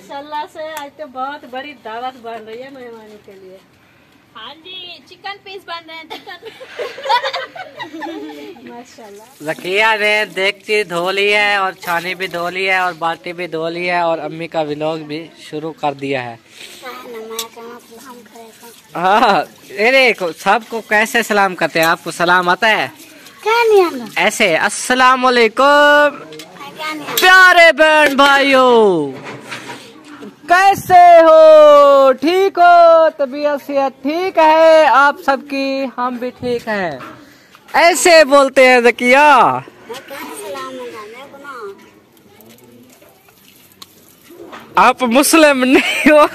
माशाल्लाह से आज तो बहुत बड़ी दावत बन रही है मेहमानी के लिए। हाँ जी चिकन पीस बन रहे हैं चिकन माशाल्लाह। जकिया ने देगची धो ली है और छानी भी धो ली है और बाल्टी भी धो ली है और अम्मी का व्लॉग भी शुरू कर दिया है। हाँ अरे को- सबको कैसे सलाम करते हैं? आपको सलाम आता है? ऐसे अस्सलाम वालेकुम प्यारे बहन भाइयों। कैसे हो? ठीक हो? तबीयत सेहत ठीक है? आप सबकी हम भी ठीक हैं। ऐसे बोलते हैं जकिया। आप मुस्लिम नहीं हो?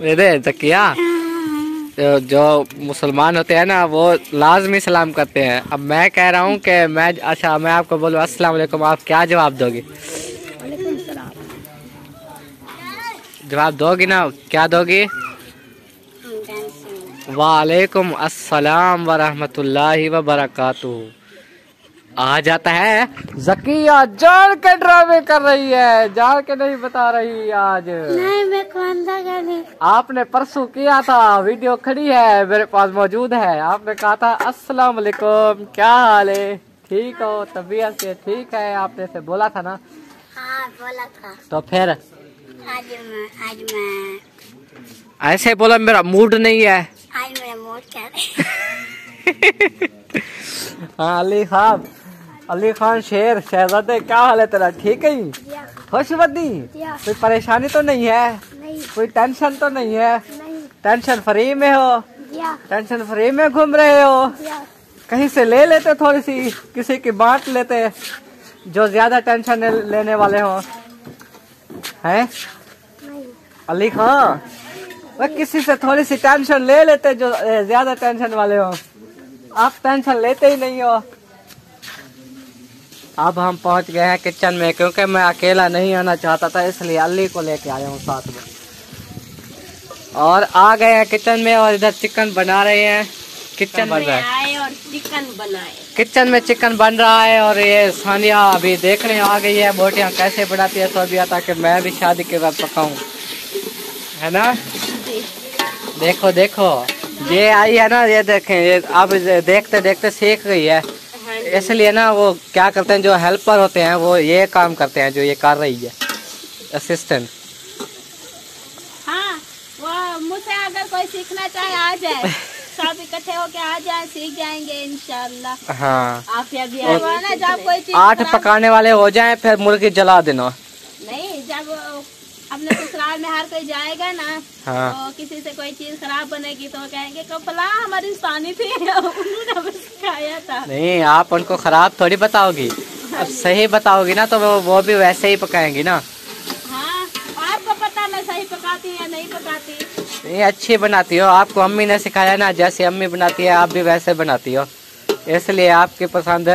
मेरे जकिया जो, जो मुसलमान होते हैं ना वो लाजमी सलाम करते हैं। अब मैं कह रहा हूँ कि मैं अच्छा मैं आपको बोलूँ अस्सलाम आप क्या जवाब दोगे? जवाब दोगी ना? क्या दोगी? वालेकुम अस्सलाम व रहमतुल्लाहि व बरकातुहू आ जाता है? जकिया जान के ड्रामे कर रही है। जान के नहीं बता रही आज। नहीं मैं कौन सा आपने परसों किया था वीडियो खड़ी है मेरे पास मौजूद है। आपने कहा था अस्सलाम वालेकुम क्या हाल है? ठीक हो तबीयत से ठीक है आपने से बोला था ना? हाँ बोला था। तो फिर आज मैं आज मैं। ऐसे बोला मेरा मूड नहीं है। आज मेरा मूड हाँ? अली खान अली खान शेर शहजादे क्या हाल है तेरा? ठीक है? खुशबदी कोई परेशानी तो नहीं है? नहीं। कोई टेंशन तो नहीं है? नहीं। टेंशन फ्री में हो? टेंशन फ्री में घूम रहे हो? कहीं से ले लेते थोड़ी सी? किसी की बांट लेते? जो ज़्यादा टेंशन लेने वाले हो? हैं? अली खान वह किसी से थोड़ी सी टेंशन ले लेते जो ज़्यादा टेंशन वाले हो। आप टेंशन लेते ही नहीं हो। अब हम पहुँच गए हैं किचन में क्योंकि मैं अकेला नहीं आना चाहता था इसलिए अली को लेके आया हूँ साथ में। और आ गए हैं किचन में और इधर चिकन बना रहे हैं। किचन बन रहा है और चिकन बनाए किचन में चिकन बन रहा है और ये सानिया अभी देखने आ गई है बोटियाँ कैसे बनाती है सोबिया ताकि मैं भी शादी के बाद पकाऊं। है ना? देखो देखो। ये आई है ना ये देखें ये अब देखते देखते सीख गई है। इसलिए ना वो क्या करते हैं जो हेल्पर होते हैं वो ये काम करते हैं जो ये कर रही है। असिस्टेंट हाँ वो मुझसे अगर कोई सीखना चाहे आ जाए। सब इकट्ठे होके आ जाए सीख जाएँगे इंशाल्लाह। हाँ। आप आठ पकाने वाले हो जाए फिर मुर्गी जला देना। नहीं जब अपने ससुराल में हर कोई जाएगा ना हाँ। तो किसी से कोई चीज़ खराब बनेगी तो कहेंगे कपला हमारी स्थानी थी उन्होंने सिखाया था। नहीं आप उनको खराब थोड़ी बताओगी। अब सही बताओगी ना तो वो वो भी वैसे ही पकाएँगी ना। हाँ आपको पता मैं सही पकाती या नहीं पकाती? नहीं अच्छी बनाती हो। आपको अम्मी ने सिखाया ना जैसे अम्मी बनाती है आप भी वैसे बनाती हो। इसलिए आपकी पसंद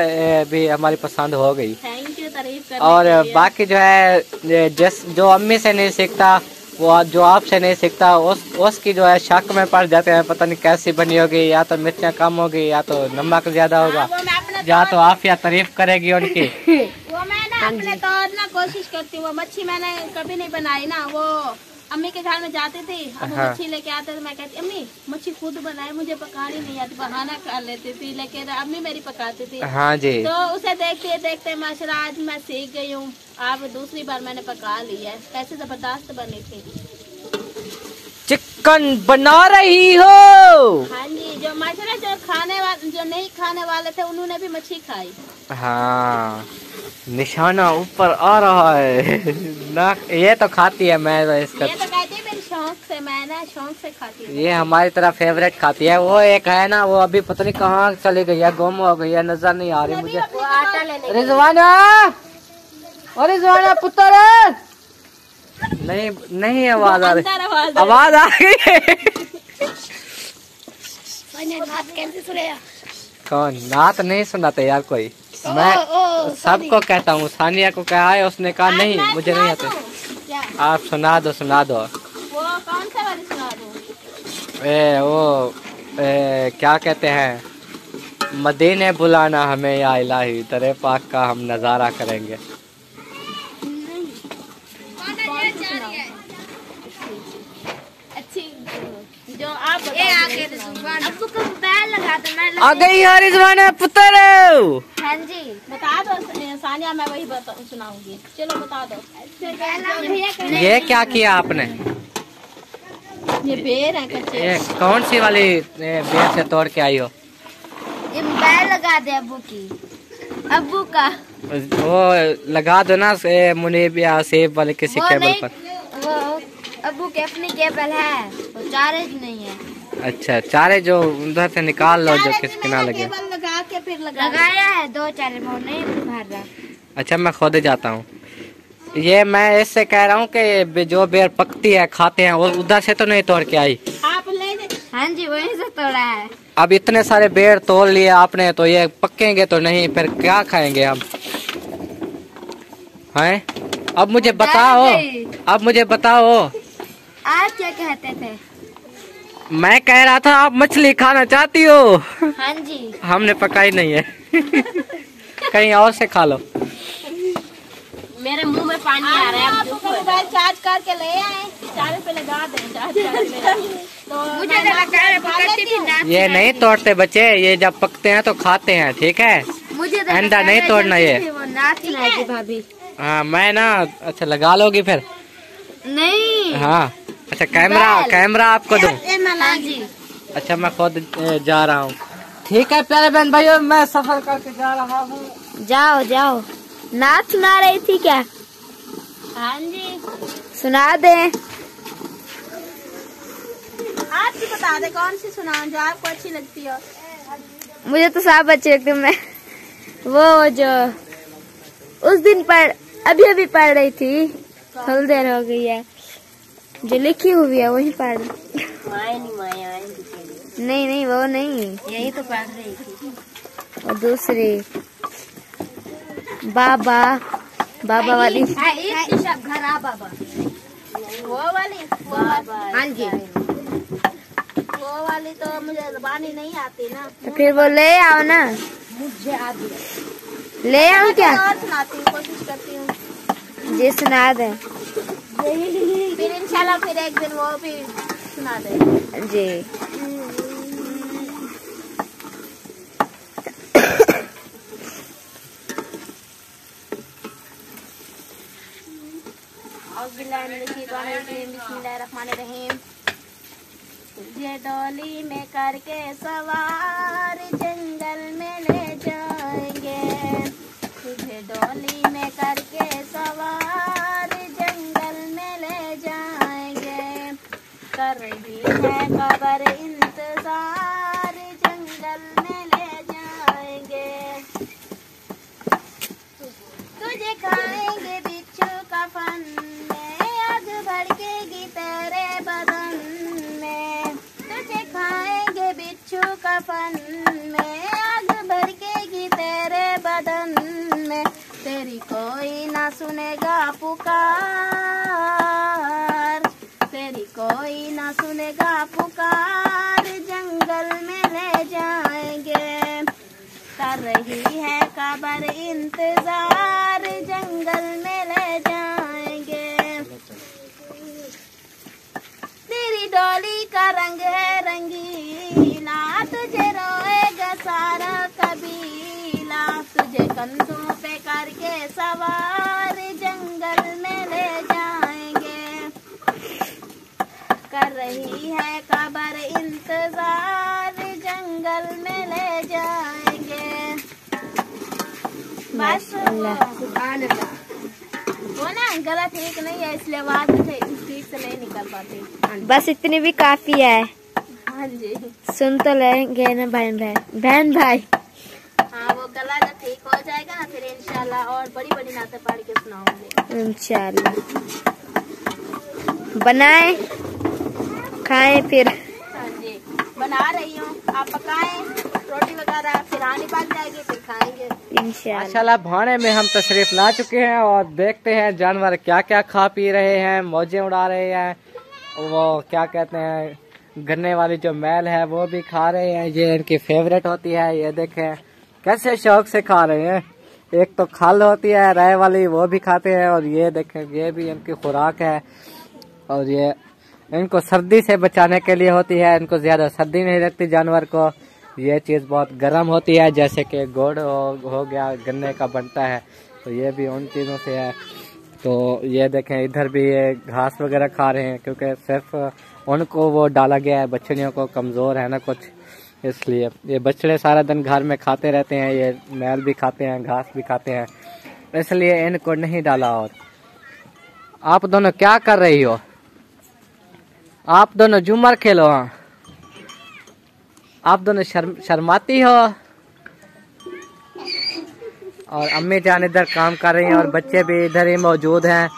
भी हमारी पसंद हो गई थैंक यू तारीफ़ करने और बाकी जो है जिस जो अम्मी से नहीं सीखता वो जो आपसे नहीं सीखता उस उसकी जो है शक में पड़ जाते हैं पता नहीं कैसी बनी होगी या तो मिर्चियाँ कम होगी या तो नमक ज़्यादा होगा हाँ, अपने या तो आप या तारीफ़ करेगी उनकी। वो मैं ना अपने तौर ना कोशिश करती हूँ वो मच्छी मैंने कभी नहीं बनाई ना वो अम्मी के घर में जाते थे अब हाँ। मच्छी लेके आते थे मैं कहती अम्मी मच्छी खुद बनाए मुझे पकानी नहीं आती बहाना कर लेती थी लेकिन अम्मी मेरी पकाती थी। हाँ जी। तो उसे देखते देखते माशा आज मैं सीख गई हूँ आप दूसरी बार मैंने पका ली है। कैसे ज़बरदस्त बनी थी। चिकन बना रही हो? हाँ जी। जो माशाल्लाह जो खाने वाले जो नहीं खाने वाले थे उन्होंने भी मच्छी खाई। हाँ निशाना ऊपर आ रहा है। ना ये तो खाती है मैं तो इसका। ये तो कहती है मेरी शौक से मैं ना शौक से खाती हूँ। ये हमारी तरह फेवरेट खाती है। वो एक है ना वो अभी पता नहीं कहाँ चली गई है गुम हो गई है नज़र नहीं आ रही मुझे। रिजवाना! और रिजवाना पुत्र! नहीं नहीं आवाज़ आ रही। आवाज़ आवाज़ आ गई कैसे सुनेगा कौन? नात नहीं सुनाते यार कोई। मैं सबको कहता हूँ सानिया को कहा है उसने कहा नहीं मुझे नहीं आते। आप सुना दो सुना दो। वो कौन सा वाली सुना दूँ? ए वो ए, क्या कहते हैं? मदीने बुलाना हमें या इलाही तेरे पाक का हम नज़ारा करेंगे कौन सी सुनाओ अच्छी जो आप बताओ अबू को बैल लगा दो मैं आ गई है पुत्र। हाँ जी। बता दो सानिया मैं वही बता सुनाऊँगी। चलो बता दो। ये क्या किया आपने? ये बेर है कच्चे। ये कौन सी वाली बेर से तोड़ के आई हो? ये बैल लगा दे अबू की। अबू का। वो लगा दो ना से मुनीब या सेब वाले किसी केबल पर। वो अबू के अपनी केबल है वो चार्ज नहीं है। अच्छा चारे जो उधर से निकाल लो जो किसके ना लगे। लगा के फिर लगा लगाया है दो चार नहीं भर रहा। अच्छा मैं खुद जाता हूँ। ये मैं इससे कह रहा हूँ कि जो बेर पकती है खाते हैं वो उधर से तो नहीं तोड़ के आई। आप ले हाँ जी वहीं से तोड़ा है। अब इतने सारे बेर तोड़ लिए आपने तो ये पकेंगे तो नहीं फिर क्या खाएँगे हम हैं? अब मुझे बताओ। अब मुझे बताओ। आप क्या कहते थे? मैं कह रहा था आप मछली खाना चाहती हो? हाँ जी। हमने पकाई नहीं है। कहीं और से खा लो। मेरे मुँह में पानी आ रहा है आप मोबाइल चार्ज करके ले आए। चार्ज पे लगा दें चार्ज करके तो मुझे तो लगता है पकड़ती थी ये नहीं तोड़ते बच्चे ये जब पकते हैं तो खाते हैं ठीक है? मुझे तो अंडा नहीं तोड़ना ये। हाँ मैं ना अच्छा लगा लोगी फिर। नहीं। हाँ। अच्छा कैमरा कैमरा आपको दूँ। हाँ। अच्छा मैं खुद जा रहा हूँ। ठीक है प्यारे बहन भाइयों मैं सफ़र करके जा रहा हूँ। जाओ जाओ। नाच सुना रही थी क्या? हाँ जी। सुना दे। आप भी बता दे कौन सी सुनाऊं जो आपको अच्छी लगती हो? मुझे तो सब अच्छे लगते मैं। वो जो उस दिन पढ़ अभी अभी पढ़ रही थी। थोड़ी देर हो गई है। जो लिखी हुई है वही पढ़ रही नहीं नहीं वो नहीं। यही तो पढ़ रही थी। और दूसरी। बाबा बाबा वाली। घर आ बाबा। वो वाली वो हाँ जी। वो वाली तो मुझे जबानी नहीं आती ना। तो फिर वो ले आओ ना। मुझे ले आओ क्या? सुनाती कोशिश करती हूँ। जी सुना दे। फिर इंशाल्लाह फिर एक दिन वो भी सुना दे जी बिस्मिल्लाहिर्रहमानिर्रहीम तुझे डोली में करके सवार जंगल में ले जाएँगे तुझे डोली में करके सवार कर रही है खबर इंतज़ार, जंगल में ले जाएँगे। तुझे खाएँगे बिच्छू कफन में, आग भड़केगी तेरे बदन में। तुझे खाएँगे बिच्छू कफन में, आग भड़केगी तेरे बदन में। तेरी कोई ना सुनेगा पुकार। कोई ना सुनेगा पुकार, जंगल में ले जाएँगे। कर रही है खबर इंतज़ार, जंगल में ले जाएँगे। तेरी डोली का रंग है रंगीला, तुझे रोएगा सारा कबीला। तुझे कंधों पे करके सवार, जंगल में ले कर रही है खबर इंतज़ार जंगल में ले जाएँगे। बस वो। ना गला ठीक नहीं है इसलिए आवाज़ ठीक से नहीं निकल पाती। बस इतनी भी काफ़ी है। हाँ जी। सुन तो लेंगे ना बहन भाई। बहन भाई। हाँ वो गला जब ठीक हो जाएगा ना फिर इंशाल्लाह और बड़ी बड़ी नाते पढ़ के सुनाऊँगी। इंशाल्लाह। बनाए। खाएँ फिर हाँ बना रही हूँ। आप पकाएँ रोटी वगैरह फिर आनी पक जाएगी फिर खाएँगे। इंशाल्लाह। माशाल्लाह भाने में हम तशरीफ़ ला चुके हैं और देखते हैं जानवर क्या क्या खा पी रहे हैं मौजें उड़ा रहे हैं वो क्या कहते हैं गन्ने वाली जो मैल है वो भी खा रहे हैं ये इनकी फेवरेट होती है ये देखें कैसे शौक से खा रहे हैं। एक तो खाल होती है राय वाली वो भी खाते हैं और ये देखें ये भी इनकी खुराक है और ये इनको सर्दी से बचाने के लिए होती है इनको ज़्यादा सर्दी नहीं लगती जानवर को। ये चीज़ बहुत गर्म होती है जैसे कि गुड़ हो, हो गया गन्ने का बनता है तो ये भी उन चीज़ों से है। तो ये देखें इधर भी ये घास वगैरह खा रहे हैं क्योंकि सिर्फ़ उनको वो डाला गया है बछड़ियों को कमज़ोर है ना कुछ इसलिए। ये बछड़े सारा दिन घर में खाते रहते हैं ये मैल भी खाते हैं घास भी खाते हैं इसलिए इनको नहीं डाला और। आप दोनों क्या कर रही हो? आप दोनों झूमर खेलो हाँ। आप दोनों शर्म शर्माती हो। और अम्मी जान इधर काम कर रही हैं और बच्चे भी इधर ही मौजूद हैं।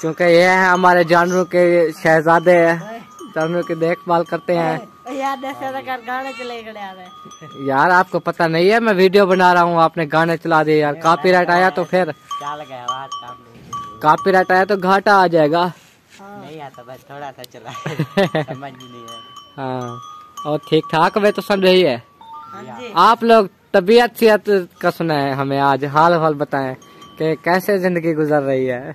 क्योंकि ये है हमारे जानवरों के शहजादे जानवरों की देखभाल करते हैं। यार आपको पता नहीं है मैं वीडियो बना रहा हूँ आपने गाने चला दिए यार। कॉपीराइट आया तो फिर चल गया आवाज़ कॉपीराइट आया तो घाटा आ जाएगा। नहीं आता बस थोड़ा सा चला समझ नहीं है हाँ और ठीक ठाक वे तो सुन रही है हाँ आप लोग तबीयत सेहत का सुना है हमें आज हाल हाल बताएँ कि कैसे ज़िंदगी गुजर रही है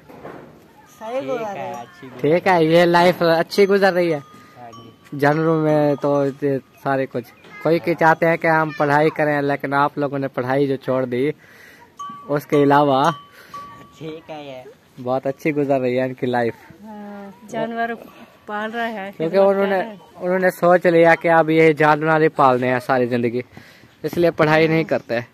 ठीक है अच्छी है ये लाइफ अच्छी गुजर रही है जी जानवरों में तो सारे कुछ कोई के चाहते हैं कि हम पढ़ाई करें लेकिन आप लोगों ने पढ़ाई जो छोड़ दी उसके अलावा ठीक है ये बहुत अच्छी गुजर रही है इनकी लाइफ हाँ, जानवर पाल रहा है। क्योंकि उन्होंने उन्होंने सोच लिया कि अब ये जानवर ही पालने हैं सारी ज़िंदगी। इसलिए पढ़ाई नहीं करते। है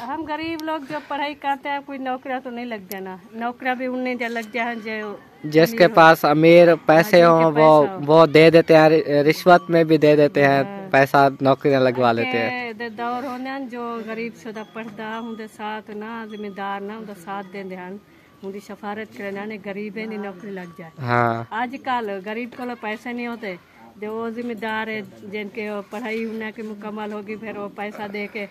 हम गरीब लोग जो पढ़ाई करते हैं कोई नौकरा तो नहीं लग जाना। नौकरा भी उन्हें लग जाए जो जिसके पास अमीर हाँ, पैसे हो वो वो दे देते हैं रिश्वत में भी दे देते हैं हाँ। पैसा नौकरी लगवा लेते हैं। दौर होने जो गरीब शुदा पढ़ता उनके साथ ना जिम्मेदार ना उनका साथ देते हैं। मुझे सफारत करना ने गरीब है नौकरी लग जाए। हाँ। आज कल गरीब को पैसे नहीं होते। जो वो जिम्मेदार है जिनके पढ़ाई होना की मुकम्मल होगी फिर वो पैसा दे के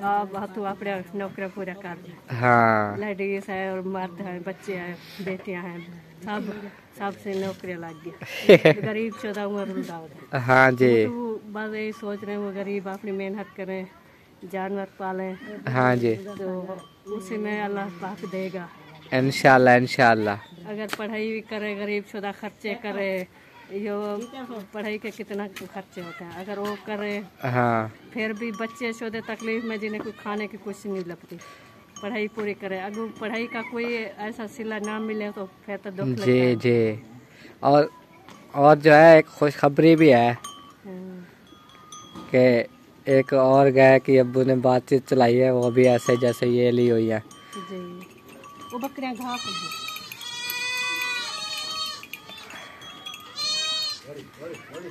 अब अपने नौकरी पूरा कर हाँ। लेडीज़ है और मर्द है बच्चे हैं बेटियाँ हैं सब सबसे नौकरी लग गया। गरीब चौदह उम्र हाँ जी। तो बस यही सोच रहे हैं वो गरीब अपनी मेहनत करें जानवर पालें। हाँ जी। तो उसी में अल्लाह पाक देगा। इनशाला इनशाला। अगर पढ़ाई भी करे गरीब शुदा खर्चे करे यो पढ़ाई के कितना खर्चे होते हैं? अगर वो करे हाँ। फिर भी बच्चे शुदे तकलीफ़ में जिन्हें कोई खाने की कुछ नहीं लगती। पढ़ाई पूरी करे। अगर पढ़ाई का कोई ऐसा सिला ना मिले तो फिर तो दुख जी है। जी। और और जो है एक खुशखबरी भी है कि एक और गए की अबू ने बातचीत चलाई है वो भी ऐसे जैसे ये ली हुई है। जी। वो बकरियाँ घास।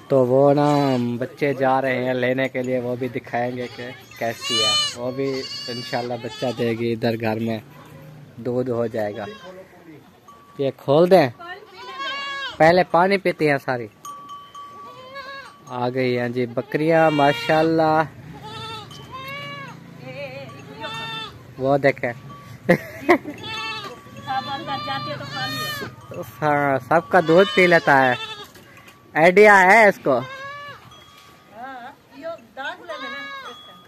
तो वो ना, बच्चे जा रहे हैं लेने के लिए, वो भी दिखाएँगे कि कैसी है। वो भी इंशाल्लाह बच्चा देगी इधर घर में, दूध हो जाएगा। ये खोल दें। पहले पानी पीती हैं सारी। आ गई हैं जी बकरियाँ, माशाल्लाह। वो देखें। तो हाँ सबका दूध पी लेता है। आइडिया है इसको?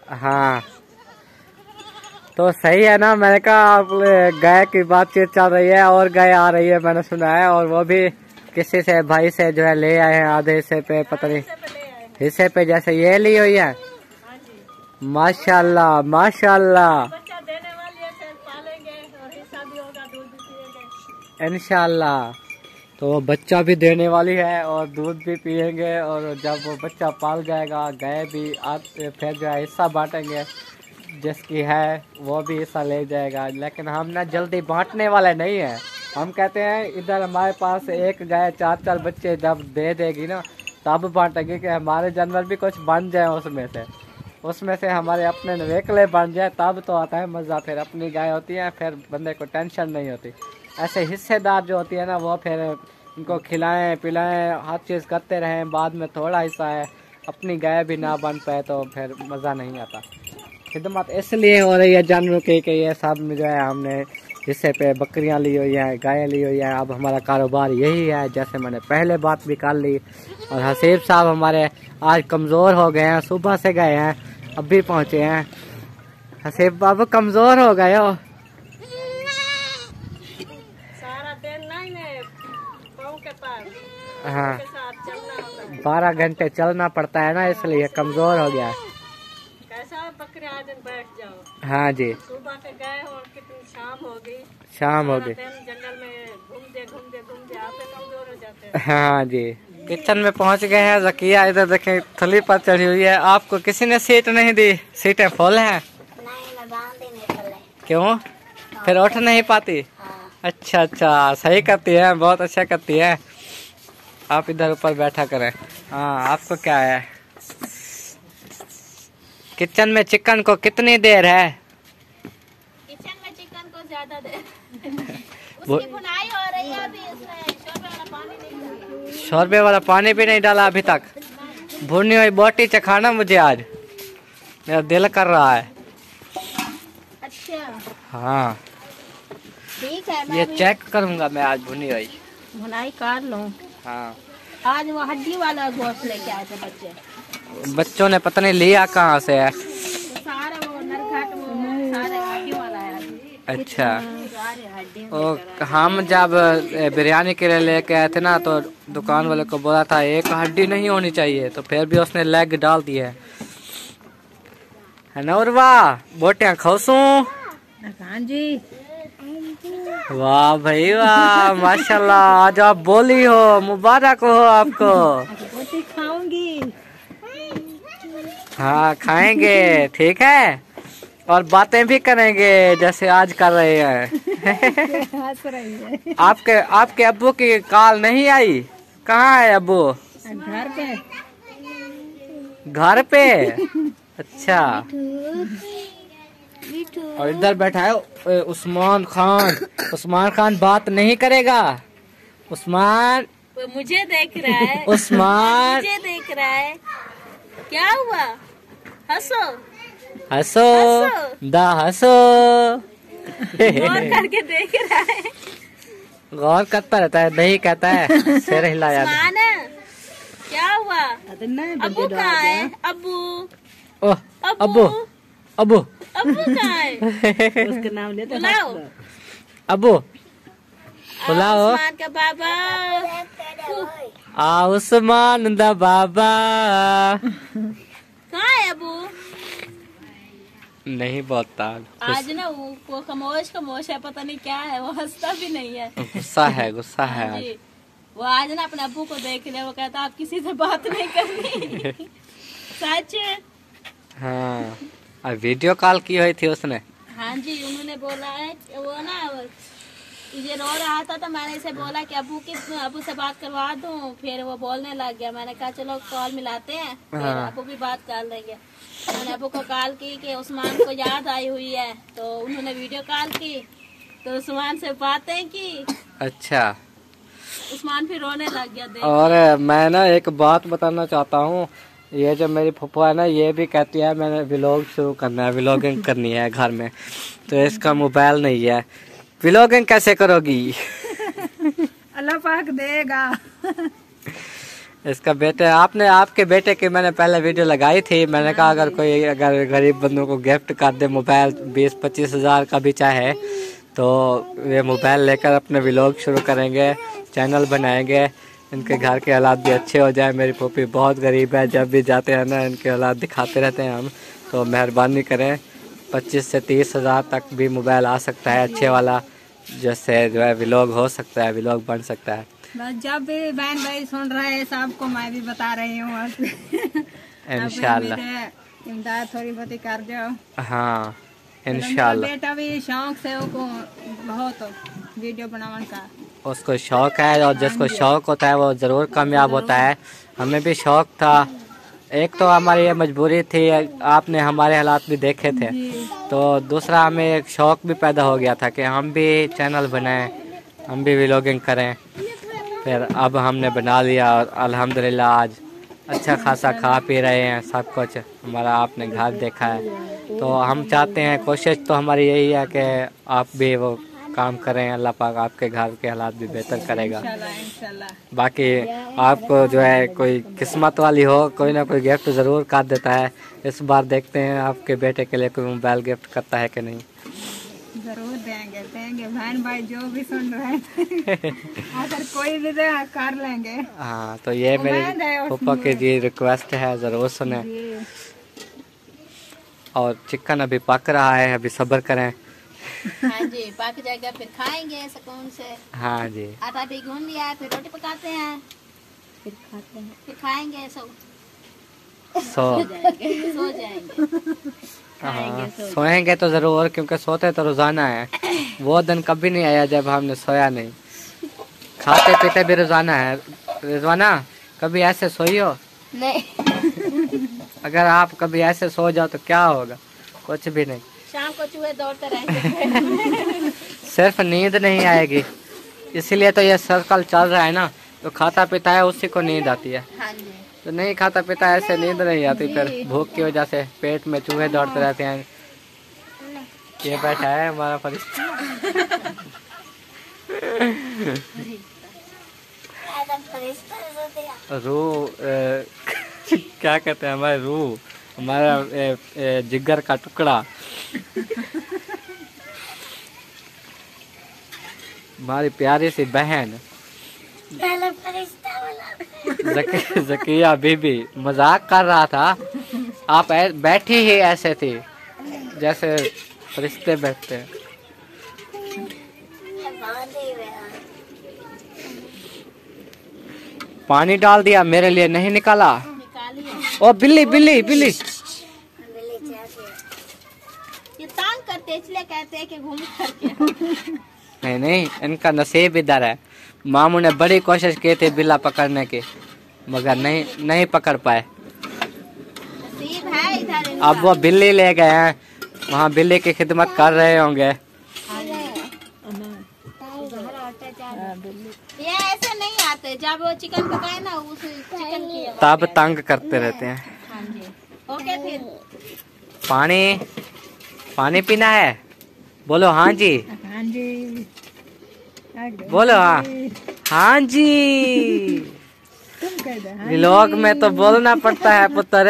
हाँ। हाँ तो सही है ना मैंने कहा आप गाय की बातचीत चल रही है और गाय आ रही है मैंने सुना है और वो भी किसी से भाई से जो है ले आए हैं आधे हिस्से पे पता नहीं हिस्से पे जैसे ये ली हुई है। माशाल्लाह माशाल्लाह। पिएँगे इनशाला तो वो बच्चा भी देने वाली है और दूध भी पियेंगे और जब वो बच्चा पाल जाएगा, गाय भी आ फिर जो है हिस्सा बांटेंगे, जिसकी है वो भी हिस्सा ले जाएगा। लेकिन हम ना जल्दी बांटने वाले नहीं हैं। हम कहते हैं, इधर हमारे पास एक गाय, चार चार बच्चे जब दे देगी ना, तब बांटेंगे कि हमारे जानवर भी कुछ बन जाए उसमें से। उसमें से हमारे अपने नवेकले बन जाए, तब तो आता है मज़ा। फिर अपनी गाय होती है, फिर बंदे को टेंशन नहीं होती। ऐसे हिस्सेदार जो होती है ना, वो फिर इनको खिलाएँ, पिलाएँ, हर चीज़ करते रहें, बाद में थोड़ा हिस्सा है, अपनी गाय भी ना बन पाए तो फिर मज़ा नहीं आता। खिदमत इसलिए हो रही है जानवरों की कि ये सब जो है हमने हिस्से पे बकरियाँ ली हुई हैं, गायें ली हुई हैं। अब हमारा कारोबार यही है, जैसे मैंने पहले बात भी कर ली। और हसीब साहब हमारे आज कमज़ोर हो गए हैं, सुबह से गए हैं, अब भी पहुँचे हैं। हसीब बाबू, कमज़ोर हो गए हो? हाँ। के साथ चलना होता है बारह घंटे चलना पड़ता है ना इसलिए कमज़ोर हो गया। कैसा बकरे आज बैठ जाओ। हाँ जी। सुबह के गए हो और कितनी शाम हो गई। शाम हो गई। जंगल में घूमते घूमते घूमते आपे कमज़ोर हो जाते। हाँ जी। किचन में पहुँच गए हैं जकिया इधर देखें थली पर चढ़ी हुई है। आपको किसी ने सीट नहीं दी? सीटें फुल हैं? क्यों? फिर उठ नहीं पाती? अच्छा अच्छा सही करती है बहुत अच्छा करती है। आप इधर ऊपर बैठा करें। हाँ आपको क्या है? किचन में चिकन को कितनी देर है? किचन में चिकन को ज़्यादा दे वो- उसकी भुनाई हो रही है अभी उसमें शोरबे वाला पानी नहीं शोरबे वाला पानी भी नहीं डाला अभी तक। भुनी हुई बोटी चखाना मुझे आज। मेरा दिल कर रहा है। अच्छा। हाँ। ठीक है मैं ये चेक करूँगा मैं आज भुनी हुई। भुनाई कर लूँ। हाँ। आज वो हड्डी वाला गोश्त लेके आए थे बच्चे। बच्चों ने पता नहीं लिया कहाँ से है। सारा वो नरघाट वो सारे हड्डी वाला अच्छा। सारे ओ हम जब बिरयानी के लिए लेके आए थे ना तो दुकान वाले को बोला था एक हड्डी नहीं होनी चाहिए तो फिर भी उसने लेग डाल दिया है है ना उर्वा? बोटियाँ खोसूं हाँ जी वाह भाई वाह माशाल्लाह आज आप बोली हो मुबारक हो आपको। खाऊँगी हाँ खाएँगे ठीक है? और बातें भी करेंगे जैसे आज कर रहे हैं। आपके आपके अबू की कॉल नहीं आई? कहाँ है अब्बू? घर पे। घर पे? अच्छा। और इधर बैठा है उस्मान खान। उस्मान खान बात नहीं करेगा। उस्मान मुझे देख रहा है। उस्मान मुझे देख रहा है। क्या हुआ? हंसो। हंसो। हंसो। दा हंसो। करके देख रहा है। गौर करता रहता है नहीं कहता है। सिर हिलाया। क्या हुआ? अबू कहाँ है? अबू। ओह अबू। अबू। अबू कहाँ है उसके नाम लेते बुलाओ। अबू बुलाओ। आसमान का बाबा। आ उस्मान दा बाबा। कहाँ है अबू? नहीं बोलता आज ना वो, वो खमोश खमोश है पता नहीं क्या है वो हंसता भी नहीं है। गुस्सा है गुस्सा है आज। वो आज ना अपने अबू को देख लिया वो कहता आप किसी से बात नहीं करनी। सच? हाँ। और वीडियो कॉल की हुई थी उसने? हाँ जी उन्होंने बोला है वो ना ये रो रहा था तो मैंने इसे बोला कि अबू की अबू से बात करवा दूँ। फिर वो बोलने लग गया। मैंने कहा चलो कॉल मिलाते हैं फिर हाँ। अबू भी बात कर लेंगे। मैंने अबू को कॉल की कि उस्मान को याद आई हुई है। तो उन्होंने वीडियो कॉल की। तो उस्मान से बातें की। अच्छा। उस्मान फिर रोने लग गया और मैं ना एक बात बताना चाहता हूँ। ये जो मेरी फुफा है ना ये भी कहती है मैंने व्लॉग शुरू करना है व्लॉगिंग करनी है घर में. तो इसका मोबाइल नहीं है। व्लॉगिंग कैसे करोगी? अल्लाह पाक देगा। इसका बेटे आपने आपके बेटे की मैंने पहले वीडियो लगाई थी। मैंने कहा अगर कोई अगर गरीब बंदों को गिफ्ट कर दे मोबाइल बीस पच्चीस हज़ार का भी चाहे तो ये मोबाइल लेकर अपने व्लॉग शुरू करेंगे चैनल बनाएँगे। इनके घर के हालात भी अच्छे हो जाए। मेरी पॉपी बहुत गरीब है। जब भी जाते हैं ना इनके हालात दिखाते रहते हैं हम। तो मेहरबानी करें। पच्चीस से तीस हज़ार तक भी मोबाइल आ सकता है अच्छे वाला जिससे जो है व्लॉग हो सकता है व्लॉग बन सकता है। जब भी बहन भाई सुन रहे हैं सबको मैं भी बता रही हूँ इंशाल्लाह इमदाद थोड़ी बहुत कर दो हाँ। इंशाल्लाह बेटा भी शौक से बहुत वीडियो बनावन का। उसको शौक है और जिसको शौक होता है वो ज़रूर कामयाब होता है। हमें भी शौक था। एक तो हमारी ये मजबूरी थी आपने हमारे हालात भी देखे थे। तो दूसरा हमें एक शौक भी पैदा हो गया था कि हम भी चैनल बनाएँ हम भी व्लॉगिंग करें। फिर अब हमने बना लिया और अल्हम्दुलिल्लाह आज अच्छा खासा खा पी रहे हैं सब कुछ हमारा आपने घर देखा है। तो हम चाहते हैं कोशिश तो हमारी यही है कि आप भी वो काम करें अल्लाह पाक आपके घर के हालात भी बेहतर करेगा। बाकी आपको जो है कोई किस्मत वाली हो कोई ना कोई गिफ्ट ज़रूर कर देता है। इस बार देखते हैं आपके बेटे के लिए कोई मोबाइल गिफ्ट करता है कि नहीं। ज़रूर देंगे देंगे। बहन भाई जो भी सुन रहे हैं अगर कोई भी दे कर लेंगे। हाँ तो ये मेरी उसमें- की जी रिक्वेस्ट है ज़रूर सुने। और चिकन अभी पक रहा है अभी सब्र करें। हाँ जी पक जाएगा फिर खाएँगे सुकून से। हाँ जी। आटा भी गूंद लिया है फिर रोटी पकाते हैं। फिर खाते हैं फिर खाएँगे सब। सो सो जाएँगे हाँ सोएँगे तो ज़रूर क्योंकि सोते तो रोज़ाना है। वो दिन कभी नहीं आया जब हमने सोया नहीं। खाते पीते भी रोज़ाना है। रिजवाना कभी ऐसे सोई हो नहीं। अगर आप कभी ऐसे सो जाओ तो क्या होगा? कुछ भी नहीं। शाम को चूहे दौड़ते रहेंगे सिर्फ़ नींद नहीं आएगी। इसीलिए तो ये सर्कल चल रहा है ना तो खाता पीता है उसी को नींद आती है। हाँ जी। तो नहीं खाता पीता ऐसे नींद नहीं आती फिर भूख की वजह से पेट में चूहे दौड़ते रहते हैं। ये बैठा है हमारा फरिश्ता। अ, क्या कहते हैं हमारे रूह हमारा जिगर का टुकड़ा। हमारी प्यारी सी बहन। जक- जकिया बीबी मज़ाक कर रहा था। आप ऐ- बैठी ही ऐसे थी जैसे फरिश्ते बैठते पानी डाल दिया मेरे लिए नहीं निकाला। ओ बिल्ली बिल्ली बिल्ली। ये तंग करते इसलिए कहते हैं कि घूम करके। नहीं नहीं इनका नसीब इधर है। मामू ने बड़ी कोशिश की थी बिल्ला पकड़ने की मगर नहीं नहीं पकड़ पाए। नसीब है इधर अब वो बिल्ली ले गए हैं। वहाँ बिल्ली की खिदमत कर रहे होंगे। ये ऐसे नहीं आते। जब वो चिकन पकाए ना उस चिकन की तब तंग करते रहते हैं। हाँ जी। ओके फिर। पानी पानी पीना है? बोलो हाँ जी। हाँ जी। बोलो हाँ। हाँ जी। तुम कह दो व्लॉग में तो बोलना पड़ता है पुत्र।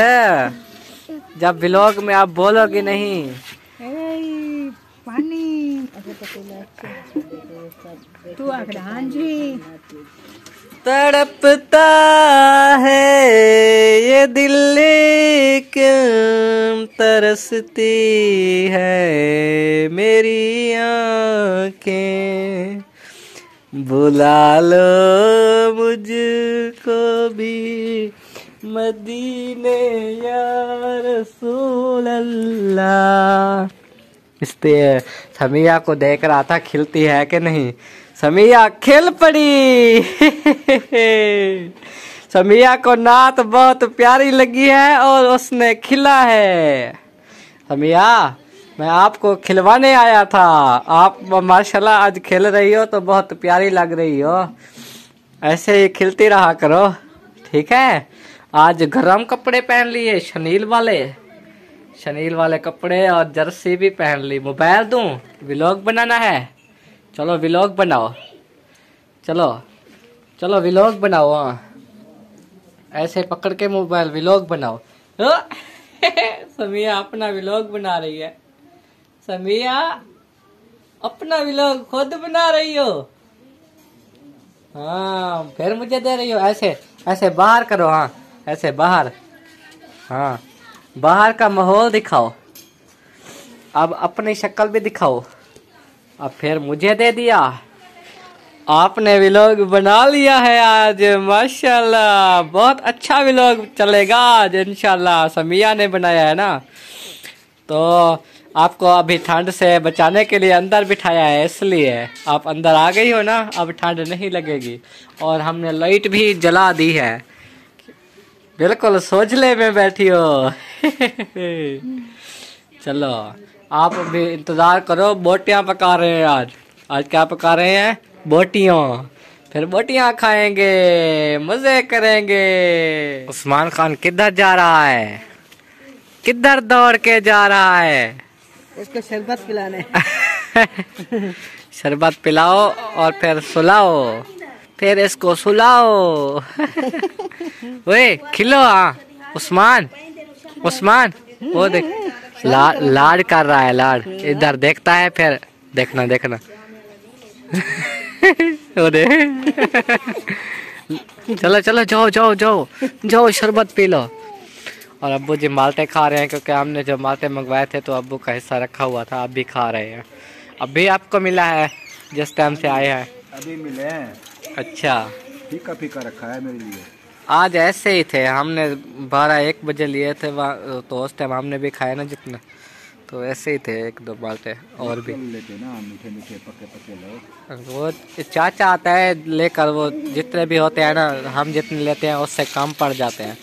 जब व्लॉग में आप बोलोगे नहीं। पानी। तू हाँ जी तड़पता है ये दिल क्यों तरसती है मेरी आँखें? बुला लो मुझको भी मदीने या रसूल अल्लाह इस पे समिया को देख रहा था खिलती है कि नहीं? समिया खिल पड़ी। समिया को नात बहुत प्यारी लगी है और उसने खिला है। समिया, मैं आपको खिलवाने आया था। आप माशाल्लाह आज खेल रही हो तो बहुत प्यारी लग रही हो। ऐसे ही खिलती रहा करो। ठीक है? आज गर्म कपड़े पहन लिए, शनील वाले। शनील वाले कपड़े और जर्सी भी पहन ली। मोबाइल दूँ? व्लॉग बनाना है? चलो व्लॉग बनाओ। चलो चलो व्लॉग बनाओ हाँ। ऐसे पकड़ के मोबाइल व्लॉग बनाओ। समिया अपना व्लॉग बना रही है। समिया, अपना व्लॉग खुद बना रही हो। हाँ फिर मुझे दे रही हो। ऐसे ऐसे बाहर करो हाँ। ऐसे बाहर हाँ। बाहर का माहौल दिखाओ। अब अपनी शक्ल भी दिखाओ। अब फिर मुझे दे दिया। आपने व्लॉग बना लिया है आज, माशाल्लाह। बहुत अच्छा व्लॉग चलेगा आज, इंशाल्लाह। समिया ने बनाया है ना? तो आपको अभी ठंड से बचाने के लिए अंदर बिठाया है, इसलिए आप अंदर आ गई हो ना? अब ठंड नहीं लगेगी। और हमने लाइट भी जला दी है। बिल्कुल सोचले में बैठी हो। चलो। आप अभी इंतज़ार करो बोटियाँ पका रहे हैं आज। आज क्या पका रहे हैं? बोटियाँ। फिर बोटियाँ खाएँगे मज़े करेंगे। उस्मान खान किधर जा रहा है? किधर दौड़ के जा रहा है? इसको शरबत पिलाने। शरबत पिलाओ और फिर सुलाओ। फिर इसको सुलाओ। वे खिलो हाँ। उस्मान उस्मान वो देख। ला, लाड कर रहा है लाड। इधर देखता है फिर देखना देखना। दे चलो चलो जाओ जाओ जाओ जाओ शरबत पी लो। और अबू जी माल्टे खा रहे हैं क्योंकि हमने जो माल्टे मंगवाए थे तो अबू का हिस्सा रखा हुआ था अब भी खा रहे हैं। अभी आपको मिला है जिस टाइम से आए हैं। अभी मिले हैं। अच्छा। फीका फीका रखा है मेरे लिए। आज ऐसे ही थे हमने बारह एक बजे लिए थे तो उस टाइम हमने भी खाए ना जितने। तो ऐसे ही थे एक दो बाल्टे और भी। लेते ना मीठे मीठे पके पके लोग। वो चाचा आता है लेकर वो जितने भी होते हैं ना हम जितने लेते हैं उससे कम पड़ जाते हैं।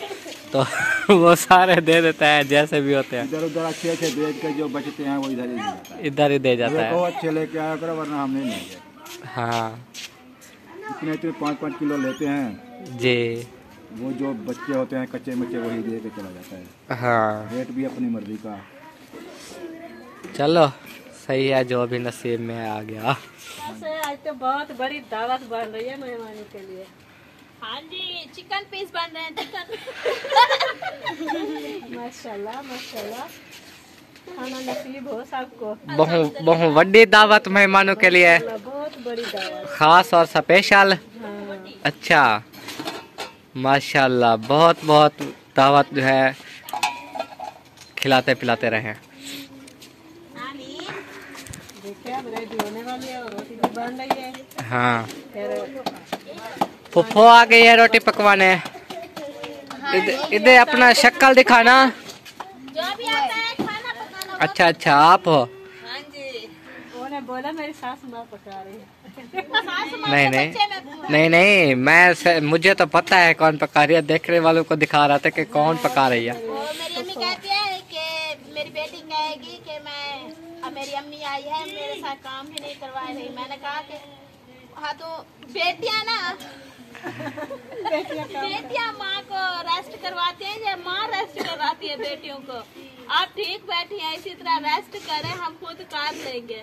तो वो सारे दे देता है जैसे भी होते हैं। इधर उधर अच्छे अच्छे देख के जो बचते हैं वो इधर ही जाता इधर ही दे जाता है। अच्छे लेके आया करो वरना हम नहीं लेंगे हाँ। इतने इतने पाँच पाँच किलो लेते हैं। जी। वो जो बच्चे होते हैं कच्चे मच्चे वही दे के चला जाता है। हाँ। रेट भी अपनी मर्ज़ी का। चलो सही है जो भी नसीब में आ गया। आज तो बहुत बड़ी दावत बन रही है मेहमानों के लिए। हाँ जी चिकन पीस बन रहे हैं चिकन माशाल्लाह माशाल्लाह। खाना नसीब हो सबको। बहु बहु बड़ी दावत मेहमानों के लिए। बहुत बड़ी दावत। खास और स्पेशल हाँ। अच्छा। माशाल्लाह बहुत बहुत दावत जो है खिलाते पिलाते रहे देखिए अब रेडी होने वाली है है। हाँ। फुफ्फो आ गई है रोटी पकवाने। इधर इधर अपना शक्ल दिखाना। जो भी आता है खाना पकाना। अच्छा अच्छा आप हो। हाँ बोला मेरी सास माँ पका रही है। नहीं नहीं। नहीं नहीं मैं से, मुझे तो पता है कौन पका रही है। देखने वालों को दिखा रहा था कि कौन पका रही है। मेरी अम्मी कहती है कि मेरी बेटी कहेगी कि मैं मेरी अम्मी आई है मेरे साथ काम भी नहीं करवा रही। मैंने कहा कि हाँ तो बेटियाँ ना बेटियाँ माँ को रेस्ट करवाती हैं या माँ रेस्ट करवाती है बेटियों को? आप ठीक बैठी हैं इसी तरह रेस्ट करें हम खुद कर लेंगे।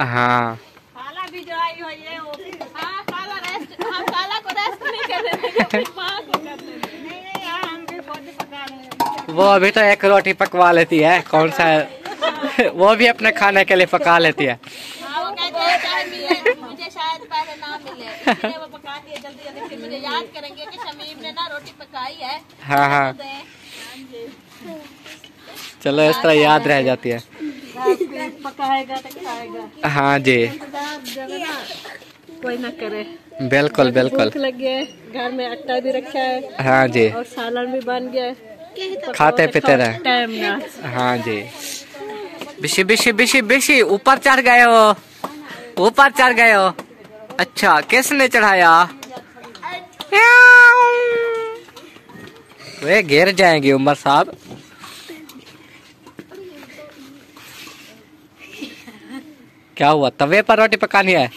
हाँ। खाला भी जो आई हो ये वो हाँ काला रेस्ट हम काला को रेस्ट नहीं करने देंगे माँ को करने देंगे। हाँ, हम भी बहुत पका रहे हैं। वो अभी तो एक रोटी पकवा लेती है कौन सा? है। वो भी अपने खाने के लिए पका लेती है। हाँ हैं है। है हाँ। हाँ। हाँ चलो इस तरह याद रह जाती है। पकाएगा तो हाँ जी। कोई ना करे। बिल्कुल बिल्कुल। लग गया है। घर में आटा भी रखा है। हाँ जी। और सालन भी बन गया है। खाते पीते रहे। टाइम ना। हाँ जी। बिशी बिशी बिशी बिशी ऊपर चढ़ गए हो। ऊपर चढ़ गए हो। अच्छा किसने चढ़ाया? वे गिर जाएँगे उमर साहब। क्या हुआ? तवे पर रोटी पकानी है?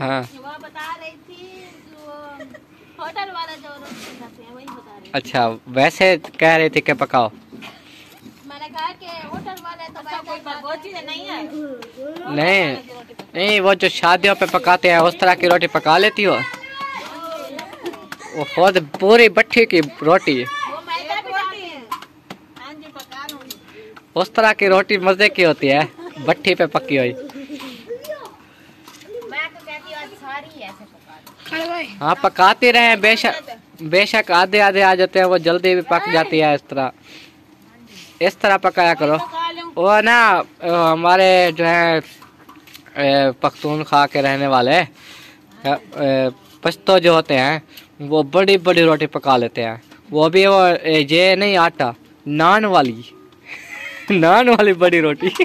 हाँ। वो बता रही थी जो होटल वाले जो रोटी खाते हैं वही बता रही अच्छा वैसे कह रही थी कि पकाओ। मैंने कहा कि होटल वाले तो कोई नहीं है? नहीं नहीं वो जो शादियों पे पकाते हैं उस तरह की रोटी पका लेती हो? वो खुद पूरी बट्ठी की रोटी। हैं। हाँ उस तरह की रोटी मज़े की होती है भट्टी पे पकी हुई। तो हूँ आज सारी ऐसे पका हाँ। पकाते रहे बेशक बेशक आधे आधे आ जाते हैं वो जल्दी भी पक जाती है इस तरह। इस तरह पकाया करो। वो ना हमारे जो है अ, खा के रहने वाले पश्तो जो होते हैं वो बड़ी बड़ी रोटी पका लेते हैं। वो भी वो ये नहीं आटा नान वाली। नान वाली बड़ी रोटी।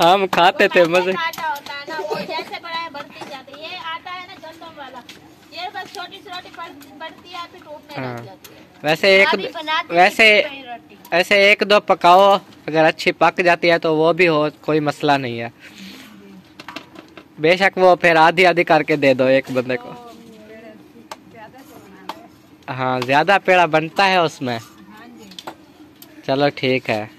हम खाते थे मज़े आटा होता है ना वो जैसे बड़ा है बढ़ती जाती है ये आटा है ना गंदम वाला ये बस छोटी सी रोटी बढ़- बढ़ती है। हाँ। है। वैसे एक वैसे ऐसे एक दो पकाओ अगर अच्छी पक जाती है तो वो भी हो कोई मसला नहीं है। बेशक वो फिर आधी आधी करके दे दो एक बंदे को। हाँ ज़्यादा पेड़ा बनता है उसमें। चलो ठीक है।